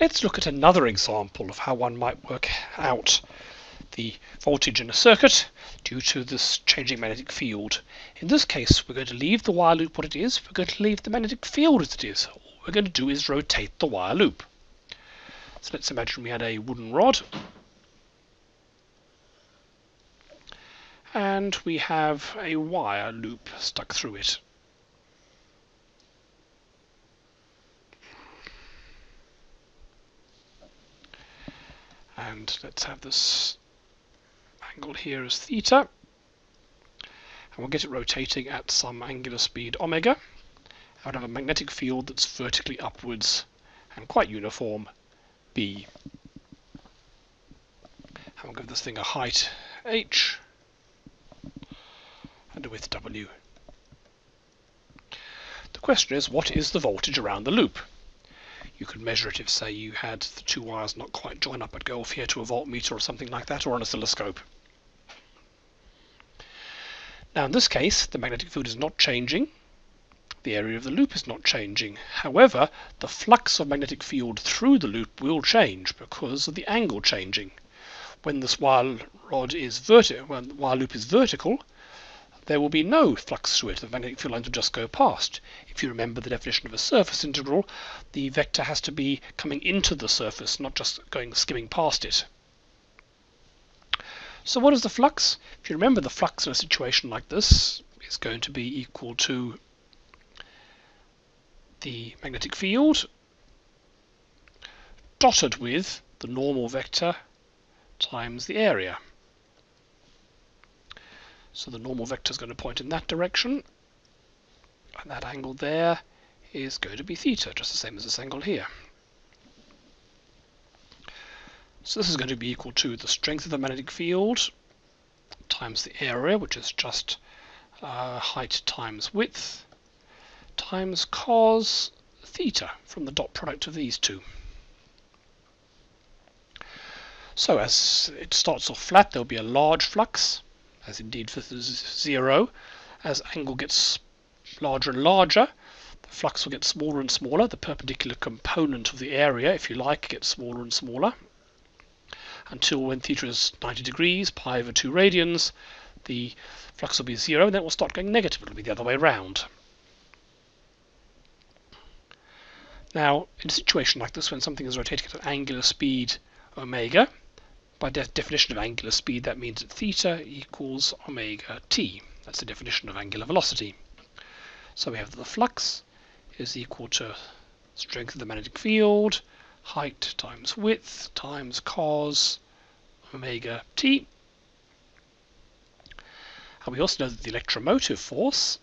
Let's look at another example of how one might work out the voltage in a circuit due to this changing magnetic field. In this case, we're going to leave the wire loop what it is. We're going to leave the magnetic field as it is. All we're going to do is rotate the wire loop. So let's imagine we had a wooden rod. And we have a wire loop stuck through it. And let's have this angle here as theta. And we'll get it rotating at some angular speed omega I would have a magnetic field that's vertically upwards and quite uniform B. And we'll give this thing a height h and a width w. The question is what is the voltage around the loop you could measure it if, say, you had the two wires not quite join up but go off here to a voltmeter or something like that, or an oscilloscope. Now in this case, the magnetic field is not changing. The area of the loop is not changing. However, the flux of magnetic field through the loop will change because of the angle changing. When this wire rod is vertical, when the wire loop is vertical, there will be no flux through it. The magnetic field lines will just go past. If you remember the definition of a surface integral, the vector has to be coming into the surface, not just going skimming past it. So what is the flux? If you remember the flux in a situation like this is going to be equal to the magnetic field dotted with the normal vector times the area. So the normal vector is going to point in that direction. And that angle there is going to be theta, just the same as this angle here. So this is going to be equal to the strength of the magnetic field times the area, which is just uh, height times width, times cos theta from the dot product of these two. So as it starts off flat, there'll be a large flux as indeed for zero, as angle gets larger and larger, the flux will get smaller and smaller. The perpendicular component of the area, if you like, gets smaller and smaller until when theta is 90 degrees, pi over 2 radians, the flux will be zero, and then it will start going negative. It will be the other way around. Now, in a situation like this, when something is rotating at an angular speed omega, by de definition of angular speed, that means that theta equals omega t. That's the definition of angular velocity. So we have that the flux is equal to strength of the magnetic field, height times width times cos omega t. And we also know that the electromotive force,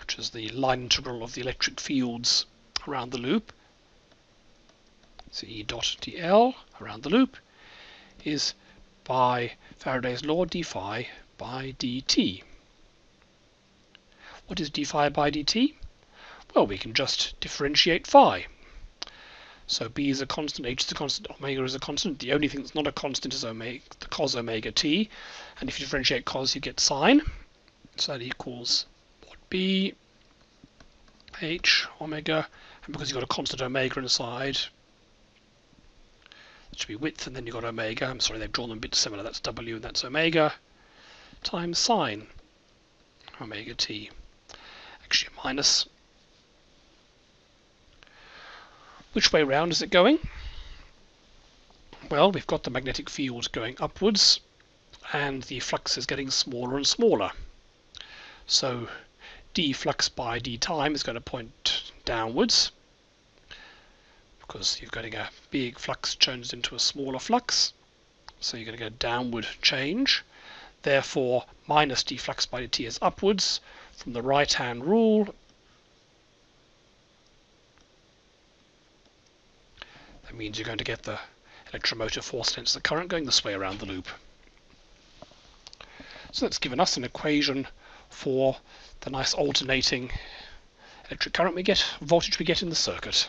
which is the line integral of the electric fields around the loop, so E dot dl around the loop, is by Faraday's law d phi by dt. What is d phi by dt? Well, we can just differentiate phi. So b is a constant, h is a constant, omega is a constant. The only thing that's not a constant is omega, the cos omega t. And if you differentiate cos, you get sine. So that equals what b, h, omega. And because you've got a constant omega inside, should be width and then you've got omega. I'm sorry, they've drawn them a bit similar. That's W and that's omega times sine omega t. Actually minus. Which way round is it going? Well, we've got the magnetic field going upwards and the flux is getting smaller and smaller. So d flux by d time is going to point downwards because you're getting a big flux changed into a smaller flux. So you're going to get a downward change. Therefore, minus d flux by dt is upwards from the right-hand rule. That means you're going to get the electromotive force against the current going this way around the loop. So that's given us an equation for the nice alternating electric current we get, voltage we get in the circuit.